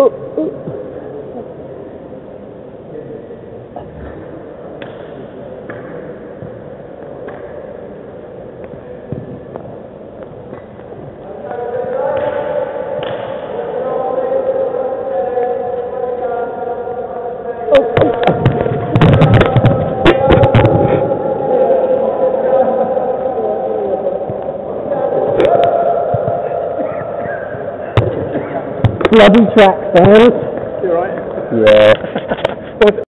ooh, ooh. Bloody track fans. You alright? Yeah.